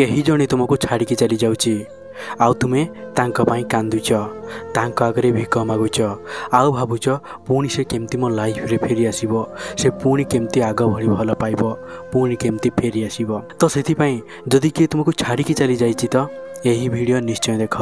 କେହି ଜଣେ ତୁମକୁ ଛାଡ଼ିକି ଚାଲିଯାଉଛି ଆଉ ତୁମେ ତାଙ୍କ ପାଇଁ କାନ୍ଦୁଛ ତାଙ୍କ ଆଗରେ ଭିକ ମାଗୁଛ ଆଉ ଭାବୁଛ ପୁଣି ସେ କେମିତି ମୋ ଲାଇଫ୍ରେ ଫେରିଆସିବ ସେ ପୁଣି କେମିତି ଆଗ ଭଳି ଭଲ ପାଇବ ପୁଣି କେମିତି ଫେରିଆସିବ ତ ସେଥିପାଇଁ ଯଦି କିଏ ତୁମକୁ ଛାଡ଼ିକି ଚାଲିଯାଇଛି ତ ଏହି ଭିଡ଼ିଓ ନିଶ୍ଚୟ ଦେଖ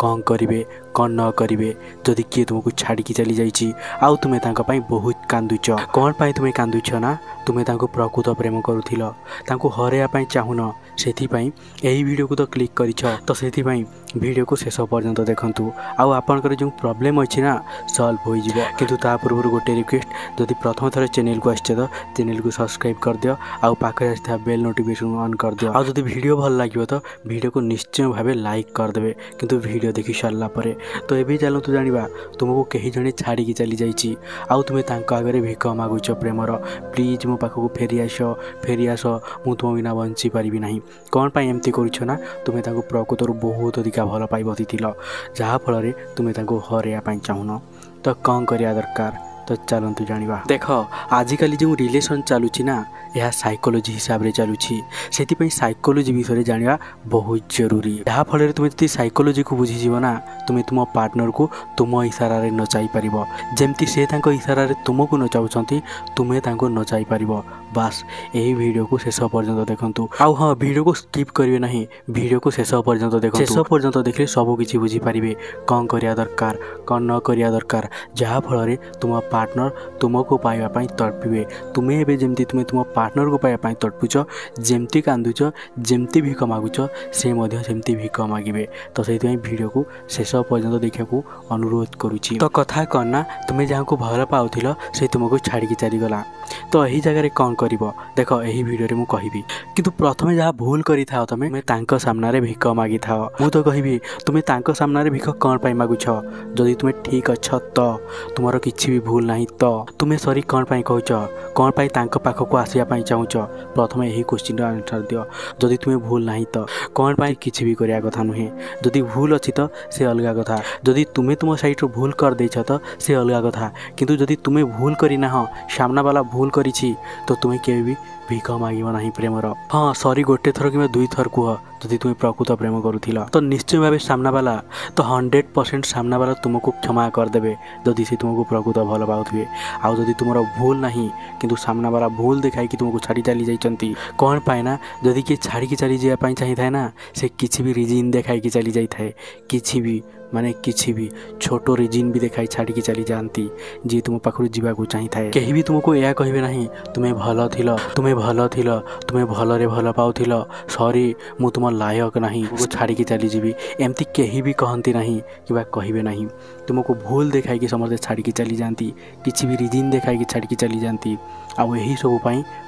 କ'ଣ କରିବେ କ'ଣ ନ କରିବେ ଯଦି କିଏ ତୁମକୁ ଛାଡ଼ିକି ଚାଲିଯାଇଛି ଆଉ ତୁମେ ତାଙ୍କ ପାଇଁ ବହୁତ କାନ୍ଦୁଛ କ'ଣ ପାଇଁ ତୁମେ କାନ୍ଦୁଛ ନା ତୁମେ ତାଙ୍କୁ ପ୍ରକୃତ ପ୍ରେମ କରୁଥିଲ ତାଙ୍କୁ ହରାଇବା ପାଇଁ ଚାହୁଁନ ସେଥିପାଇଁ ଏହି ଭିଡ଼ିଓକୁ ତ କ୍ଲିକ୍ କରିଛ ତ ସେଥିପାଇଁ ଭିଡ଼ିଓକୁ ଶେଷ ପର୍ଯ୍ୟନ୍ତ ଦେଖନ୍ତୁ ଆଉ ଆପଣଙ୍କର ଯେଉଁ ପ୍ରୋବ୍ଲେମ୍ ଅଛି ନା ସଲ୍ଭ ହୋଇଯିବ କିନ୍ତୁ ତା ପୂର୍ବରୁ ଗୋଟେ ରିକ୍ୱେଷ୍ଟ ଯଦି ପ୍ରଥମ ଥର ଚ୍ୟାନେଲକୁ ଆସିଛ ତ ଚ୍ୟାନେଲକୁ ସବସ୍କ୍ରାଇବ୍ କରିଦିଅ ଆଉ ପାଖରେ ଆସିଥିବା ବେଲ୍ ନୋଟିଫିକେସନ୍ ଅନ୍ କରିଦିଅ ଆଉ ଯଦି ଭିଡ଼ିଓ ଭଲ ଲାଗିବ ତ ଭିଡ଼ିଓକୁ ନିଶ୍ଚୟ ଭାବେ ଲାଇକ୍ କରିଦେବେ କିନ୍ତୁ ଭିଡ଼ିଓ ଦେଖି ସାରିଲା ପରେ ତ ଏବେ ଚାଲନ୍ତୁ ଜାଣିବା ତୁମକୁ କେହି ଜଣେ ଛାଡ଼ିକି ଚାଲିଯାଇଛି ଆଉ ତୁମେ ତାଙ୍କ ଆଗରେ ଭିକ ମାଗୁଛ ପ୍ରେମର ପ୍ଲିଜ୍ ମୋ ପାଖକୁ ଫେରିଆସ ଫେରିଆସ ମୁଁ ତୁମ ବିନା ବଞ୍ଚିପାରିବି ନାହିଁ କ'ଣ ପାଇଁ ଏମିତି କରୁଛ ନା ତୁମେ ତାଙ୍କୁ ପ୍ରକୃତରୁ ବହୁତ ଅଧିକା ଭଲ ପାଇବତିଥିଲ ଯାହାଫଳରେ ତୁମେ ତାଙ୍କୁ ହରାଇବା ପାଇଁ ଚାହୁଁନ ତ କ'ଣ କରିବା ଦରକାର ତ ଚାଲନ୍ତୁ ଜାଣିବା ଦେଖ ଆଜିକାଲି ଯେଉଁ ରିଲେସନ୍ ଚାଲୁଛି ନା ଏହା ସାଇକୋଲୋଜି ହିସାବରେ ଚାଲୁଛି ସେଥିପାଇଁ ସାଇକୋଲୋଜି ବିଷୟରେ ଜାଣିବା ବହୁତ ଜରୁରୀ ଯାହାଫଳରେ ତୁମେ ଯଦି ସାଇକୋଲୋଜିକୁ ବୁଝିଯିବ ନା ତୁମେ ତୁମ ପାର୍ଟନରକୁ ତୁମ ଇସାରାରେ ନଚାଇପାରିବ ଯେମିତି ସେ ତାଙ୍କ ଇସାରାରେ ତୁମକୁ ନଚାଉଛନ୍ତି ତୁମେ ତାଙ୍କୁ ନଚାଇପାରିବ ବାସ୍ ଏହି ଭିଡ଼ିଓକୁ ଶେଷ ପର୍ଯ୍ୟନ୍ତ ଦେଖନ୍ତୁ ଆଉ ହଁ ଭିଡ଼ିଓକୁ ସ୍କିପ୍ କରିବେ ନାହିଁ ଭିଡ଼ିଓକୁ ଶେଷ ପର୍ଯ୍ୟନ୍ତ ଦେଖ ଶେଷ ପର୍ଯ୍ୟନ୍ତ ଦେଖିଲେ ସବୁ କିଛି ବୁଝିପାରିବେ କ'ଣ କରିବା ଦରକାର କ'ଣ ନ କରିବା ଦରକାର ଯାହାଫଳରେ ତୁମ ପାର୍ଟନର ତୁମକୁ ପାଇବା ପାଇଁ ତଡ଼ପିବେ ତୁମେ ଏବେ ଯେମିତି ତୁମେ ତୁମ ପାର୍ଟନରକୁ ପାଇବା ପାଇଁ ତଡ଼ପୁଛ ଯେମିତି କାନ୍ଦୁଛ ଯେମିତି ଭିକ ମାଗୁଛ ସେ ମଧ୍ୟ ସେମିତି ଭିକ ମାଗିବେ ତ ସେଇଥିପାଇଁ ଭିଡ଼ିଓକୁ ଶେଷ ପର୍ଯ୍ୟନ୍ତ ଦେଖିବାକୁ ଅନୁରୋଧ କରୁଛି ତ କଥା କ'ଣ ନା ତୁମେ ଯାହାକୁ ଭଲ ପାଉଥିଲ ସେ ତୁମକୁ ଛାଡ଼ିକି ଚାଲିଗଲା ତ ଏହି ଜାଗାରେ କ'ଣ କରିବ ଦେଖ ଏହି ଭିଡ଼ିଓରେ ମୁଁ କହିବି କିନ୍ତୁ ପ୍ରଥମେ ଯାହା ଭୁଲ କରିଥାଅ ତୁମେ ତାଙ୍କ ସାମ୍ନାରେ ଭିକ ମାଗିଥାଅ ମୁଁ ତ କହିବି ତୁମେ ତାଙ୍କ ସାମ୍ନାରେ ଭିକ କ'ଣ ପାଇଁ ମାଗୁଛ ଯଦି ତୁମେ ଠିକ୍ ଅଛ ତ ତୁମର କିଛି ବି ଭୁଲ ना तो तुम्हें सरी कौन कह कौन पाख को आसवाई चाहू प्रथम यही क्वेश्चन आंसर दि जदि तुम्हें भूल ना तो कौन कि भी कथ नुहे जदि भूल अच्छी तो से अलग कथा जदि तुम्हें तुम सैड रू भूल करदे तो से अलग कथा कितु जदि तुम्हें भूल करना सामना बाला भूल कर तुम्हें के भिख माग ना प्रेमर हाँ सरी गोटे थर कि दुई थर कह जदि तुम्हें प्रकृत प्रेम करुला तो निश्चय भाव सामना बाला तो हंड्रेड परसेंट सामना बाला तुमको क्षमा करदे जदि से तुमको प्रकृत भल पा ପାଉଥିବେ ଆଉ ଯଦି ତୁମର ଭୁଲ ନାହିଁ କିନ୍ତୁ ସାମ୍ନାବାଲା ଭୁଲ ଦେଖାଇକି ତୁମକୁ ଛାଡ଼ି ଚାଲି ଯାଇଛନ୍ତି କ'ଣ ପାଇଁ ନା ଯଦି କିଏ ଛାଡ଼ିକି ଚାଲିଯିବା ପାଇଁ ଚାହିଁଥାଏ ନା ସେ କିଛି ବି ରିଜିନ୍ ଦେଖାଇକି ଚାଲି ଯାଇଥାଏ କିଛି ବି माने किसी भी छोटो रिजिन भी देखा छाड़ी चली जाती जी तुम पाखु जावाक चाहिए था कहीं भी तुमको यह कहे ना तुम्हें भल थी तुम्हें भल थी तुम्हें भल भल पा सरी मु तुम लायक ना छाड़ी चली जी एमती कहीं भी कहती ना कि कहे ना तुमको भूल देखा कि समस्त छाड़ी चली जाती किसी भी रिजिन देखा कि छाड़ी चली जाती आई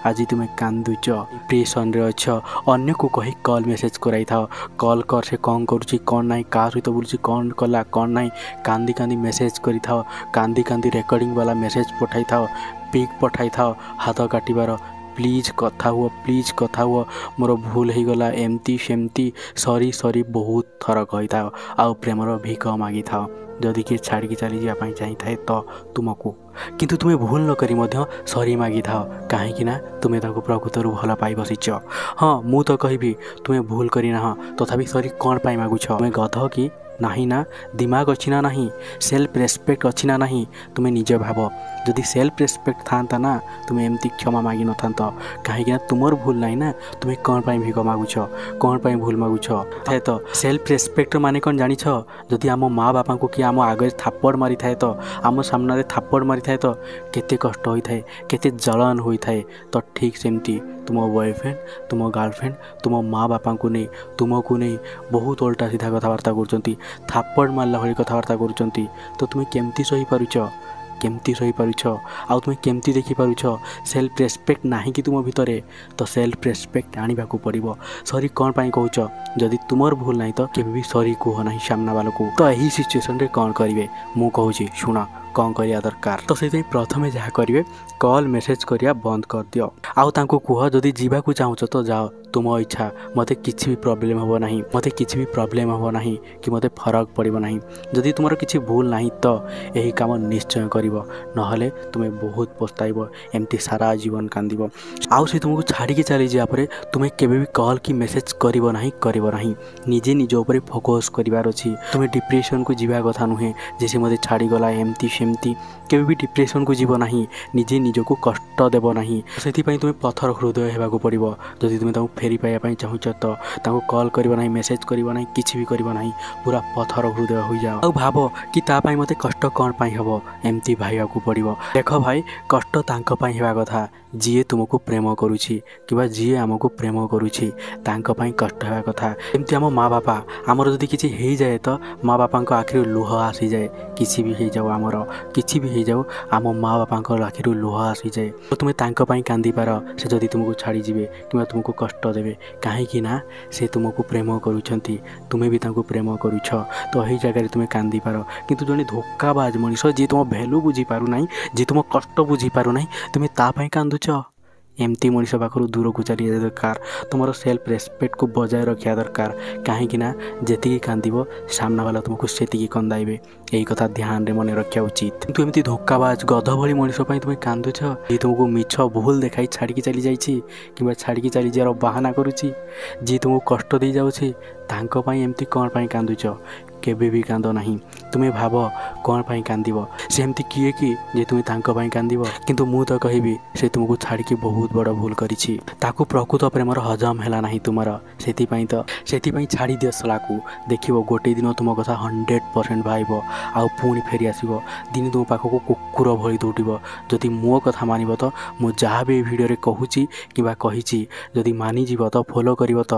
आज तुम्हें कांदुच डिप्रेसन अच अन्न को कही कल मेसेज कराई था कल कर से कौन करुच कौन ना कह सहित बुलू कौन ଫୋନ୍ କଲା କ'ଣ ନାହିଁ କାନ୍ଦି କାନ୍ଦି ମେସେଜ୍ କରିଥାଅ କାନ୍ଦି କାନ୍ଦି ରେକର୍ଡ଼ିଂ ବାଲା ମେସେଜ୍ ପଠାଇଥାଅ ପିକ୍ ପଠାଇଥାଅ ହାତ କାଟିବାର ପ୍ଲିଜ୍ କଥା ହୁଅ ପ୍ଲିଜ୍ କଥା ହୁଅ ମୋର ଭୁଲ ହେଇଗଲା ଏମିତି ସେମିତି ସରି ସରି ବହୁତ ଥର କହିଥାଅ ଆଉ ପ୍ରେମର ଭିକ ମାଗିଥାଅ ଯଦି କିଏ ଛାଡ଼ିକି ଚାଲିଯିବା ପାଇଁ ଚାହିଁଥାଏ ତ ତୁମକୁ କିନ୍ତୁ ତୁମେ ଭୁଲ ନକରି ମଧ୍ୟ ସରି ମାଗିଥାଅ କାହିଁକିନା ତୁମେ ତାକୁ ପ୍ରକୃତରୁ ଭଲ ପାଇ ବସିଛ ହଁ ମୁଁ ତ କହିବି ତୁମେ ଭୁଲ କରିନାହଁ ତଥାପି ସରି କ'ଣ ପାଇଁ ମାଗୁଛ ତୁମେ ଗଧ କି ନାହିଁ ନା ଦିମାଗ ଅଛି ନା ନାହିଁ ସେଲ୍ଫ ରେସ୍ପେକ୍ଟ ଅଛି ନା ନାହିଁ ତୁମେ ନିଜେ ଭାବ ଯଦି ସେଲ୍ଫ ରେସ୍ପେକ୍ଟ ଥାଆନ୍ତା ନା ତୁମେ ଏମିତି କ୍ଷମା ମାଗିନଥାନ୍ତ କାହିଁକିନା ତୁମର ଭୁଲ ନାହିଁ ନା ତୁମେ କ'ଣ ପାଇଁ ଭିକ ମାଗୁଛ କ'ଣ ପାଇଁ ଭୁଲ ମାଗୁଛ ଥାଏ ତ ସେଲ୍ଫ ରେସ୍ପେକ୍ଟର ମାନେ କ'ଣ ଜାଣିଛ ଯଦି ଆମ ମା ବାପାଙ୍କୁ କିଏ ଆମ ଆଗରେ ଥାପଡ଼ ମାରିଥାଏ ତ ଆମ ସାମ୍ନାରେ ଥାପଡ଼ ମାରିଥାଏ ତ କେତେ କଷ୍ଟ ହୋଇଥାଏ କେତେ ଜଳନ ହୋଇଥାଏ ତ ଠିକ୍ ସେମିତି ତୁମ ବୟଫ୍ରେଣ୍ଡ ତୁମ ଗାର୍ଲଫ୍ରେଣ୍ଡ ତୁମ ମା ବାପାଙ୍କୁ ନେଇ ତୁମକୁ ନେଇ ବହୁତ ଓଲଟା ସିଧା କଥାବାର୍ତ୍ତା କରୁଛନ୍ତି ଥାପଡ଼ ମାରିଲା ଭଳି କଥାବାର୍ତ୍ତା କରୁଛନ୍ତି ତ ତୁମେ କେମିତି ସହିପାରୁଛ କେମିତି ସହିପାରୁଛ ଆଉ ତୁମେ କେମିତି ଦେଖିପାରୁଛ ସେଲ୍ଫ ରେସ୍ପେକ୍ଟ ନାହିଁ କି ତୁମ ଭିତରେ ତ ସେଲ୍ଫ ରେସ୍ପେକ୍ଟ ଆଣିବାକୁ ପଡ଼ିବ ସରି କ'ଣ ପାଇଁ କହୁଛ ଯଦି ତୁମର ଭୁଲ ନାହିଁ ତ କେବେ ବି ସରି କୁହ ନାହିଁ ସାମ୍ନାବାଲାକୁ ତ ଏହି ସିଚୁଏସନ୍ରେ କ'ଣ କରିବେ ମୁଁ କହୁଛି ଶୁଣ କ'ଣ କରିବା ଦରକାର ତ ସେଇଥିପାଇଁ ପ୍ରଥମେ ଯାହା କରିବେ କଲ୍ ମେସେଜ୍ କରିବା ବନ୍ଦ କରିଦିଅ ଆଉ ତାଙ୍କୁ କୁହ ଯଦି ଯିବାକୁ ଚାହୁଁଛ ତ ଯାଅ ତୁମ ଇଚ୍ଛା ମୋତେ କିଛି ବି ପ୍ରୋବ୍ଲେମ୍ ହେବ ନାହିଁ ମୋତେ କିଛି ବି ପ୍ରୋବ୍ଲେମ୍ ହେବ ନାହିଁ କି ମୋତେ ଫରକ ପଡ଼ିବ ନାହିଁ ଯଦି ତୁମର କିଛି ଭୁଲ ନାହିଁ ତ ଏହି କାମ ନିଶ୍ଚୟ କରିବ ନହେଲେ ତୁମେ ବହୁତ ପସ୍ତାଇବ ଏମିତି ସାରା ଜୀବନ କାନ୍ଦିବ ଆଉ ସେ ତୁମକୁ ଛାଡ଼ିକି ଚାଲିଯିବା ପରେ ତୁମେ କେବେ ବି କଲ୍ କି ମେସେଜ୍ କରିବ ନାହିଁ କରିବ ନାହିଁ ନିଜେ ନିଜ ଉପରେ ଫୋକସ୍ କରିବାର ଅଛି ତୁମେ ଡିପ୍ରେସନ୍କୁ ଯିବା କଥା ନୁହେଁ ଯେ ସେ ମୋତେ ଛାଡ଼ିଗଲା ଏମିତି ସେମିତି କେବେ ବି ଡିପ୍ରେସନ୍କୁ ଯିବ ନାହିଁ ନିଜେ ନିଜକୁ କଷ୍ଟ ଦେବ ନାହିଁ ସେଥିପାଇଁ ତୁମେ ପଥର ହୃଦୟ ହେବାକୁ ପଡ଼ିବ ଯଦି ତୁମେ ତାଙ୍କୁ ଫେରି ପାଇବା ପାଇଁ ଚାହୁଁଛ ତ ତାଙ୍କୁ କଲ୍ କରିବ ନାହିଁ ମେସେଜ୍ କରିବ ନାହିଁ କିଛି ବି କରିବ ନାହିଁ ପୁରା ପଥର ହୃଦୟ ହୋଇଯାଅ ଆଉ ଭାବ କି ତା ପାଇଁ ମୋତେ କଷ୍ଟ କ'ଣ ପାଇଁ ହେବ ଏମିତି ଭାବିବାକୁ ପଡ଼ିବ ଦେଖ ଭାଇ କଷ୍ଟ ତାଙ୍କ ପାଇଁ ହେବା କଥା ଯିଏ ତୁମକୁ ପ୍ରେମ କରୁଛି କିମ୍ବା ଯିଏ ଆମକୁ ପ୍ରେମ କରୁଛି ତାଙ୍କ ପାଇଁ କଷ୍ଟ ହେବା କଥା ଏମିତି ଆମ ମା ବାପା ଆମର ଯଦି କିଛି ହେଇଯାଏ ତ ମା ବାପାଙ୍କ ଆଖିରୁ ଲୁହ ଆସିଯାଏ କିଛି ବି ହେଇଯାଉ ଆମର କିଛି ବି ହେଇଯାଉ ଆମ ମା ବାପାଙ୍କ ଆଖିରୁ ଲୁହ ଆସିଯାଏ ଓ ତୁମେ ତାଙ୍କ ପାଇଁ କାନ୍ଦିପାର ସେ ଯଦି ତୁମକୁ ଛାଡ଼ିଯିବେ କିମ୍ବା ତୁମକୁ କଷ୍ଟ ଦେବେ କାହିଁକି ନା ସେ ତୁମକୁ ପ୍ରେମ କରୁଛନ୍ତି ତୁମେ ବି ତାଙ୍କୁ ପ୍ରେମ କରୁଛ ତ ଏହି ଜାଗାରେ ତୁମେ କାନ୍ଦିପାର କିନ୍ତୁ ଜଣେ ଧୋକାବାଜ ମଣିଷ ଯିଏ ତୁମ ଭ୍ୟାଲୁ ବୁଝିପାରୁନାହିଁ ଯିଏ ତୁମ କଷ୍ଟ ବୁଝିପାରୁନାହିଁ ତୁମେ ତା ପାଇଁ କାନ୍ଦୁ ଖୋଜୁଛ ଏମିତି ମଣିଷ ପାଖରୁ ଦୂରକୁ ଚାଲିଯିବା ଦରକାର ତୁମର ସେଲ୍ଫ ରେସ୍ପେକ୍ଟକୁ ବଜାୟ ରଖିବା ଦରକାର କାହିଁକିନା ଯେତିକି କାନ୍ଦିବ ସାମ୍ନାବାଲା ତୁମକୁ ସେତିକି କନ୍ଦାଇବେ ଏହି କଥା ଧ୍ୟାନରେ ମନେ ରଖିବା ଉଚିତ କିନ୍ତୁ ଏମିତି ଧୋକାବାଜ ଗଧ ଭଳି ମଣିଷ ପାଇଁ ତୁମେ କାନ୍ଦୁଛ ଯିଏ ତୁମକୁ ମିଛ ଭୁଲ ଦେଖାଇ ଛାଡ଼ିକି ଚାଲିଯାଇଛି କିମ୍ବା ଛାଡ଼ିକି ଚାଲିଯିବାର ବାହାନା କରୁଛି ଯିଏ ତୁମକୁ କଷ୍ଟ ଦେଇଯାଉଛି ତାଙ୍କ ପାଇଁ ଏମିତି କ'ଣ ପାଇଁ କାନ୍ଦୁଛ କେବେ ବି କାନ୍ଦ ନାହିଁ ତୁମେ ଭାବ କ'ଣ ପାଇଁ କାନ୍ଦିବ ସେମିତି କିଏ କି ଯେ ତୁମେ ତାଙ୍କ ପାଇଁ କାନ୍ଦିବ କିନ୍ତୁ ମୁଁ ତ କହିବି ସେ ତୁମକୁ ଛାଡ଼ିକି ବହୁତ ବଡ଼ ଭୁଲ କରିଛି ତାକୁ ପ୍ରକୃତ ପ୍ରେମର ହଜମ ହେଲା ନାହିଁ ତୁମର ସେଥିପାଇଁ ତ ସେଥିପାଇଁ ଛାଡ଼ିଦିଅ ସଲାକୁ ଦେଖିବ ଗୋଟେ ଦିନ ତୁମ କଥା ହଣ୍ଡ୍ରେଡ଼ ପରସେଣ୍ଟ ଭାବିବ ଆଉ ପୁଣି ଫେରି ଆସିବ ଦିନେ ତୁମ ପାଖକୁ କୁକୁର ଭଳି ଦୌଡ଼ିବ ଯଦି ମୋ କଥା ମାନିବ ତ ମୁଁ ଯାହା ବି ଏ ଭିଡ଼ିଓରେ କହୁଛି କିମ୍ବା କହିଛି ଯଦି ମାନିଯିବ ତ ଫଲୋ କରିବ ତ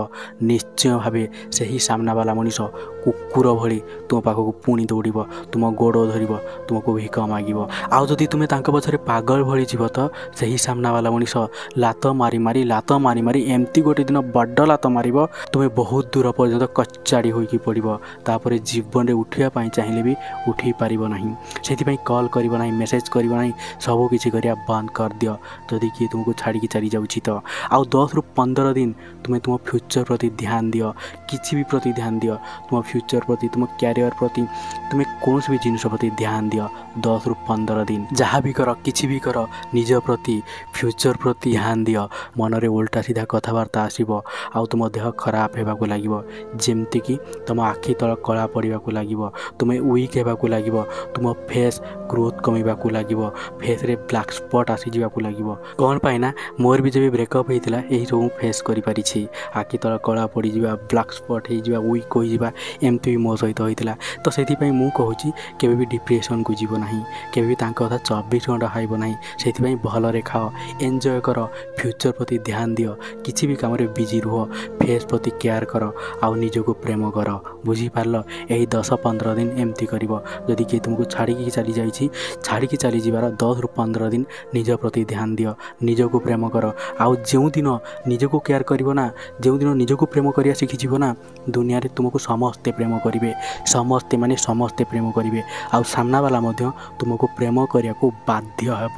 ନିଶ୍ଚୟ ଭାବେ ସେହି ସାମ୍ନାବାଲା ମଣିଷ କୁକୁର ଭଳି ଭଳି ତୁମ ପାଖକୁ ପୁଣି ଦୌଡ଼ିବ ତୁମ ଗୋଡ଼ ଧରିବ ତୁମକୁ ଭିକ ମାଗିବ ଆଉ ଯଦି ତୁମେ ତାଙ୍କ ପଛରେ ପାଗଳ ଭଳି ଯିବ ତ ସେହି ସାମ୍ନାବାଲା ମଣିଷ ଲାତ ମାରି ମାରି ଲାତ ମାରି ମାରି ଏମିତି ଗୋଟେ ଦିନ ବଡ଼ ଲାତ ମାରିବ ତୁମେ ବହୁତ ଦୂର ପର୍ଯ୍ୟନ୍ତ କଚାଡ଼ି ହୋଇକି ପଡ଼ିବ ତାପରେ ଜୀବନରେ ଉଠିବା ପାଇଁ ଚାହିଁଲେ ବି ଉଠେଇ ପାରିବ ନାହିଁ ସେଥିପାଇଁ କଲ୍ କରିବ ନାହିଁ ମେସେଜ୍ କରିବ ନାହିଁ ସବୁକିଛି କରିବା ବନ୍ଦ କରିଦିଅ ଯଦି କିଏ ତୁମକୁ ଛାଡ଼ିକି ଚାଲି ଯାଉଛି ତ ଆଉ ଦଶରୁ ପନ୍ଦର ଦିନ ତୁମେ ତୁମ ଫ୍ୟୁଚର୍ ପ୍ରତି ଧ୍ୟାନ ଦିଅ କିଛି ବି ପ୍ରତି ଧ୍ୟାନ ଦିଅ ତୁମ ଫ୍ୟୁଚର୍ ପ୍ରତି ତୁମ ତୁମ କ୍ୟାରିୟର ପ୍ରତି ତୁମେ କୌଣସି ବି ଜିନିଷ ପ୍ରତି ଧ୍ୟାନ ଦିଅ ଦଶରୁ ପନ୍ଦର ଦିନ ଯାହା ବି କର କିଛି ବି କର ନିଜ ପ୍ରତି ଫ୍ୟୁଚର ପ୍ରତି ଧ୍ୟାନ ଦିଅ ମନରେ ଓଲଟା ସିଧା କଥାବାର୍ତ୍ତା ଆସିବ ଆଉ ତୁମ ଦେହ ଖରାପ ହେବାକୁ ଲାଗିବ ଯେମିତିକି ତୁମ ଆଖି ତଳ କଳା ପଡ଼ିବାକୁ ଲାଗିବ ତୁମେ ୱିକ୍ ହେବାକୁ ଲାଗିବ ତୁମ ଫେସ୍ ଗ୍ରୋଥ୍ କମିବାକୁ ଲାଗିବ ଫେସ୍ରେ ବ୍ଲାକ୍ ସ୍ପଟ୍ ଆସିଯିବାକୁ ଲାଗିବ କ'ଣ ପାଇଁ ନା ମୋର ବି ଯେବେ ବ୍ରେକଅପ୍ ହେଇଥିଲା ଏହିସବୁ ଫେସ୍ କରିପାରିଛି ଆଖି ତଳ କଳା ପଡ଼ିଯିବା ବ୍ଲାକ୍ ସ୍ପଟ୍ ହେଇଯିବା ୱିକ୍ ହୋଇଯିବା ଏମିତି ବି ମୋ ସହିତ ସହିତ ହୋଇଥିଲା ତ ସେଥିପାଇଁ ମୁଁ କହୁଛି କେବେ ବି ଡିପ୍ରେସନ୍କୁ ଯିବ ନାହିଁ କେବେ ବି ତାଙ୍କ କଥା ଚବିଶ ଘଣ୍ଟା ଖାଇବ ନାହିଁ ସେଥିପାଇଁ ଭଲରେ ଖାଅ ଏନ୍ଜୟ କର ଫ୍ୟୁଚର୍ ପ୍ରତି ଧ୍ୟାନ ଦିଅ କିଛି ବି କାମରେ ବିଜି ରୁହ ଫେସ୍ ପ୍ରତି କେୟାର କର ଆଉ ନିଜକୁ ପ୍ରେମ କର ବୁଝିପାରିଲ ଏହି ଦଶ ପନ୍ଦର ଦିନ ଏମିତି କରିବ ଯଦି କିଏ ତୁମକୁ ଛାଡ଼ିକି ଚାଲିଯାଇଛି ଛାଡ଼ିକି ଚାଲିଯିବାର ଦଶରୁ ପନ୍ଦର ଦିନ ନିଜ ପ୍ରତି ଧ୍ୟାନ ଦିଅ ନିଜକୁ ପ୍ରେମ କର ଆଉ ଯେଉଁଦିନ ନିଜକୁ କେୟାର କରିବ ନା ଯେଉଁଦିନ ନିଜକୁ ପ୍ରେମ କରିବା ଶିଖିଯିବ ନା ଦୁନିଆରେ ତୁମକୁ ସମସ୍ତେ ପ୍ରେମ କରିବେ ସମସ୍ତେ ମାନେ ସମସ୍ତେ ପ୍ରେମ କରିବେ ଆଉ ସାମ୍ନାବାଲା ମଧ୍ୟ ତୁମକୁ ପ୍ରେମ କରିବାକୁ ବାଧ୍ୟ ହେବ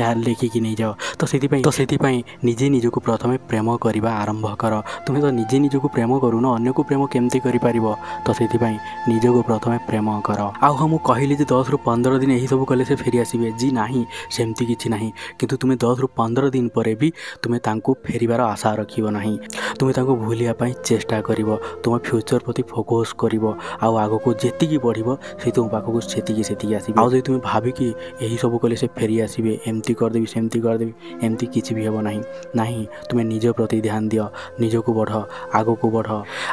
ଏହା ଲେଖିକି ନେଇଯାଅ ତ ସେଥିପାଇଁ ତ ସେଥିପାଇଁ ନିଜେ ନିଜକୁ ପ୍ରଥମେ ପ୍ରେମ କରିବା ଆରମ୍ଭ କର ତୁମେ ତ ନିଜେ ନିଜକୁ ପ୍ରେମ କରୁନ ଅନ୍ୟକୁ ପ୍ରେମ କେମିତି କରିପାରିବ ତ ସେଥିପାଇଁ ନିଜକୁ ପ୍ରଥମେ ପ୍ରେମ କର ଆଉ ହଁ ମୁଁ କହିଲି ଯେ ଦଶରୁ ପନ୍ଦର ଦିନ ଏହିସବୁ କଲେ ସେ ଫେରି ଆସିବେ ଜି ନାହିଁ ସେମିତି କିଛି ନାହିଁ କିନ୍ତୁ ତୁମେ ଦଶରୁ ପନ୍ଦର ଦିନ ପରେ ବି ତୁମେ ତାଙ୍କୁ ଫେରିବାର ଆଶା ରଖିବ ନାହିଁ ତୁମେ ତାଙ୍କୁ ଭୁଲିବା ପାଇଁ ଚେଷ୍ଟା କରିବ ତୁମ ଫ୍ୟୁଚର ପ୍ରତି ଫୋକସ୍ କରିବ ଆଉ ଆଉ ଆଗକୁ ଯେତିକି ବଢ଼ିବ ସେ ତୁମ ପାଖକୁ ସେତିକି ସେତିକି ଆସିବେ ଆଉ ଯଦି ତୁମେ ଭାବିକି ଏହିସବୁ କଲେ ସେ ଫେରି ଆସିବେ ଏମିତି କରିଦେବି ସେମିତି କରିଦେବି ଏମିତି କିଛି ବି ହେବ ନାହିଁ ନାହିଁ ତୁମେ ନିଜ ପ୍ରତି ଧ୍ୟାନ ଦିଅ ନିଜକୁ ବଢ଼ ଆଗକୁ ବଢ଼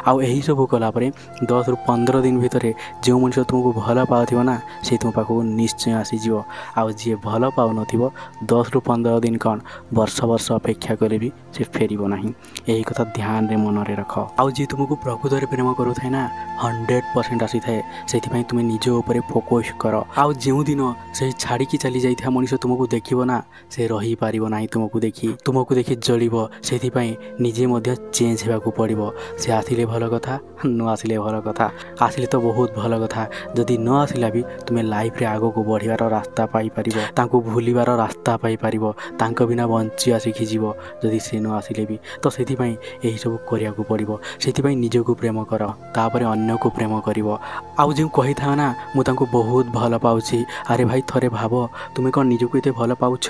ଆଉ ଏହିସବୁ କଲାପରେ ଦଶରୁ ପନ୍ଦର ଦିନ ଭିତରେ ଯେଉଁ ମଣିଷ ତୁମକୁ ଭଲ ପାଉଥିବ ନା ସେ ତୁମ ପାଖକୁ ନିଶ୍ଚୟ ଆସିଯିବ ଆଉ ଯିଏ ଭଲ ପାଉନଥିବ ଦଶରୁ ପନ୍ଦର ଦିନ କ'ଣ ବର୍ଷ ବର୍ଷ ଅପେକ୍ଷା କଲେ ବି ସେ ଫେରିବ ନାହିଁ ଏହି କଥା ଧ୍ୟାନରେ ମନରେ ରଖ ଆଉ ଯିଏ ତୁମକୁ ପ୍ରକୃତରେ ପ୍ରେମ କରୁଥାଏ ନା ହଣ୍ଡ୍ରେଡ଼ ପରସେଣ୍ଟ ଆସିଥାଏ ସେଥିପାଇଁ ତୁମେ ନିଜ ଉପରେ ଫୋକସ୍ କର ଆଉ ଯେଉଁଦିନ ସେ ଛାଡ଼ିକି ଚାଲି ଯାଇଥିବା ମଣିଷ ତୁମକୁ ଦେଖିବ ନା ସେ ରହିପାରିବ ନାହିଁ ତୁମକୁ ଦେଖି ତୁମକୁ ଦେଖି ଜଳିବ ସେଥିପାଇଁ ନିଜେ ମଧ୍ୟ ଚେଞ୍ଜ ହେବାକୁ ପଡ଼ିବ ସେ ଆସିଲେ ଭଲ କଥା ନ ଆସିଲେ ଭଲ କଥା ଆସିଲେ ତ ବହୁତ ଭଲ କଥା ଯଦି ନ ଆସିଲା ବି ତୁମେ ଲାଇଫ୍ରେ ଆଗକୁ ବଢ଼ିବାର ରାସ୍ତା ପାଇପାରିବ ତାଙ୍କୁ ଭୁଲିବାର ରାସ୍ତା ପାଇପାରିବ ତାଙ୍କ ବିନା ବଞ୍ଚିବା ଶିଖିଯିବ ଯଦି ସେ ନ ଆସିଲେ ବି ତ ସେଥିପାଇଁ ଏହିସବୁ କରିବାକୁ ପଡ଼ିବ ସେଥିପାଇଁ ନିଜକୁ ପ୍ରେମ କର ତାପରେ ଅନ୍ୟକୁ ପ୍ରେମ କର କରିବ ଆଉ ଯେଉଁ କହିଥାଅ ନା ମୁଁ ତାଙ୍କୁ ବହୁତ ଭଲ ପାଉଛି ଆରେ ଭାଇ ଥରେ ଭାବ ତୁମେ କ'ଣ ନିଜକୁ ଏତେ ଭଲ ପାଉଛ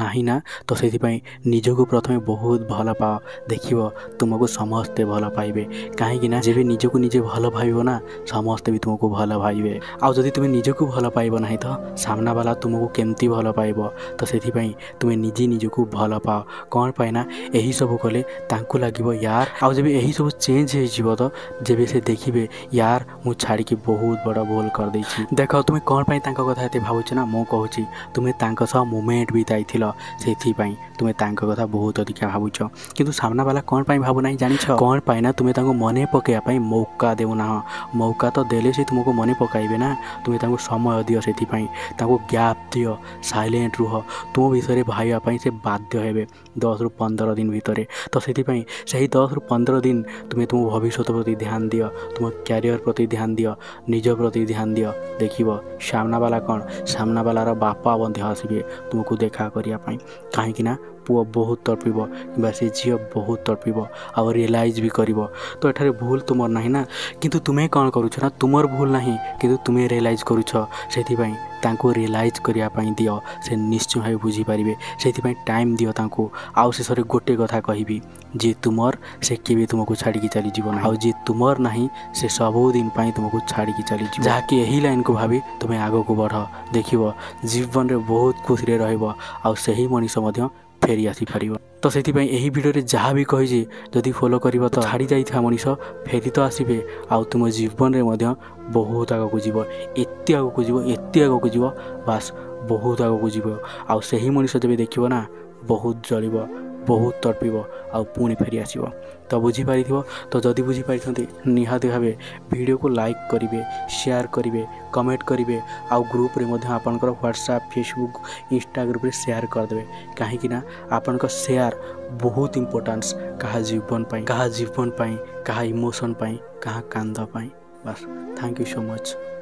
ନାହିଁ ନା ତ ସେଥିପାଇଁ ନିଜକୁ ପ୍ରଥମେ ବହୁତ ଭଲ ପାଅ ଦେଖିବ ତୁମକୁ ସମସ୍ତେ ଭଲ ପାଇବେ କାହିଁକିନା ଯେବେ ନିଜକୁ ନିଜେ ଭଲ ପାଇବ ନା ସମସ୍ତେ ବି ତୁମକୁ ଭଲ ପାଇବେ ଆଉ ଯଦି ତୁମେ ନିଜକୁ ଭଲ ପାଇବ ନାହିଁ ତ ସାମ୍ନାବାଲା ତୁମକୁ କେମିତି ଭଲ ପାଇବ ତ ସେଥିପାଇଁ ତୁମେ ନିଜେ ନିଜକୁ ଭଲ ପାଅ କ'ଣ ପାଇଁ ନା ଏହିସବୁ କଲେ ତାଙ୍କୁ ଲାଗିବ ୟାର ଆଉ ଯେବେ ଏହିସବୁ ଚେଞ୍ଜ ହେଇଯିବ ତ ଯେବେ ସେ ଦେଖିବେ ୟାର ମୁଁ ଛାଡ଼ିକି ବହୁତ ବଡ଼ ଭୁଲ କରିଦେଇଛି ଦେଖ ତୁମେ କ'ଣ ପାଇଁ ତାଙ୍କ କଥା ଏତେ ଭାବୁଛ ନା ମୁଁ କହୁଛି ତୁମେ ତାଙ୍କ ସହ ମୁଭମେଣ୍ଟ ବିତାଇଥିଲ ଭାବୁଥିଲ ସେଥିପାଇଁ ତୁମେ ତାଙ୍କ କଥା ବହୁତ ଅଧିକା ଭାବୁଛ କିନ୍ତୁ ସାମ୍ନାବାଲା କ'ଣ ପାଇଁ ଭାବୁନାହିଁ ଜାଣିଛ କ'ଣ ପାଇଁ ନା ତୁମେ ତାଙ୍କୁ ମନେ ପକାଇବା ପାଇଁ ମୌକା ଦେଉନାହଁ ମୌକା ତ ଦେଲେ ସେ ତୁମକୁ ମନେ ପକାଇବେ ନା ତୁମେ ତାଙ୍କୁ ସମୟ ଦିଅ ସେଥିପାଇଁ ତାଙ୍କୁ ଗ୍ୟାପ୍ ଦିଅ ସାଇଲେଣ୍ଟ ରୁହ ତୁମ ବିଷୟରେ ଭାବିବା ପାଇଁ ସେ ବାଧ୍ୟ ହେବେ ଦଶରୁ ପନ୍ଦର ଦିନ ଭିତରେ ତ ସେଥିପାଇଁ ସେହି ଦଶରୁ ପନ୍ଦର ଦିନ ତୁମେ ତୁମ ଭବିଷ୍ୟତ ପ୍ରତି ଧ୍ୟାନ ଦିଅ ତୁମ କ୍ୟାରିୟର ପ୍ରତି ଧ୍ୟାନ ଦିଅ ନିଜ ପ୍ରତି ଧ୍ୟାନ ଦିଅ ଦେଖିବ ସାମ୍ନାବାଲା କ'ଣ ସାମ୍ନାବାଲାର ବାପା ମଧ୍ୟ ଆସିବେ ତୁମକୁ ଦେଖା କରିବା କରିବା ପାଇଁ କାହିଁକିନା ପୁଅ ବହୁତ ତଡ଼ପିବ କିମ୍ବା ସେ ଝିଅ ବହୁତ ତଡ଼ପିବ ଆଉ ରିଏଲାଇଜ୍ ବି କରିବ ତ ଏଠାରେ ଭୁଲ ତୁମର ନାହିଁ ନା କିନ୍ତୁ ତୁମେ କ'ଣ କରୁଛ ନା ତୁମର ଭୁଲ ନାହିଁ କିନ୍ତୁ ତୁମେ ରିଏଲାଇଜ୍ କରୁଛ ସେଥିପାଇଁ ତାଙ୍କୁ ରିଏଲାଇଜ୍ କରିବା ପାଇଁ ଦିଅ ସେ ନିଶ୍ଚୟ ଭାବେ ବୁଝିପାରିବେ ସେଥିପାଇଁ ଟାଇମ୍ ଦିଅ ତାଙ୍କୁ ଆଉ ଶେଷରେ ଗୋଟେ କଥା କହିବି ଯିଏ ତୁମର ସେ କେବେ ତୁମକୁ ଛାଡ଼ିକି ଚାଲିଯିବ ନାହିଁ ଆଉ ଯିଏ ତୁମର ନାହିଁ ସେ ସବୁଦିନ ପାଇଁ ତୁମକୁ ଛାଡ଼ିକି ଚାଲିଯିବ ଯାହାକି ଏହି ଲାଇନ୍କୁ ଭାବି ତୁମେ ଆଗକୁ ବଢ଼ ଦେଖିବ ଜୀବନରେ ବହୁତ ଖୁସିରେ ରହିବ ଆଉ ସେହି ମଣିଷ ମଧ୍ୟ ଫେରି ଆସିପାରିବ ତ ସେଥିପାଇଁ ଏହି ଭିଡ଼ିଓରେ ଯାହା ବି କହିଛି ଯଦି ଫଲୋ କରିବ ତ ଛାଡ଼ି ଯାଇଥିବା ମଣିଷ ଫେରି ତ ଆସିବେ ଆଉ ତୁମ ଜୀବନରେ ମଧ୍ୟ ବହୁତ ଆଗକୁ ଯିବ ଏତେ ଆଗକୁ ଯିବ ଏତେ ଆଗକୁ ଯିବ ବାସ୍ ବହୁତ ଆଗକୁ ଯିବ ଆଉ ସେହି ମଣିଷ ଯେବେ ଦେଖିବ ନା ବହୁତ ଜଳିବ ବହୁତ ତଡ଼ପିବ ଆଉ ପୁଣି ଫେରି ଆସିବ ତ ବୁଝିପାରିଥିବ ତ ଯଦି ବୁଝିପାରିଛନ୍ତି ନିହାତି ଭାବେ ଭିଡ଼ିଓକୁ ଲାଇକ୍ କରିବେ ସେୟାର କରିବେ କମେଣ୍ଟ କରିବେ ଆଉ ଗ୍ରୁପ୍ରେ ମଧ୍ୟ ଆପଣଙ୍କର ହ୍ୱାଟ୍ସଆପ୍ ଫେସବୁକ୍ ଇନଷ୍ଟା ଗ୍ରୁପ୍ରେ ସେୟାର କରିଦେବେ କାହିଁକିନା ଆପଣଙ୍କ ସେୟାର ବହୁତ ଇମ୍ପୋର୍ଟାନ୍ସ କାହା ଜୀବନ ପାଇଁ କାହା ଜୀବନ ପାଇଁ କାହା ଇମୋସନ୍ ପାଇଁ କାହା କାନ୍ଦ ପାଇଁ ବାସ୍ ଥ୍ୟାଙ୍କ ୟୁ ସୋ ମଚ୍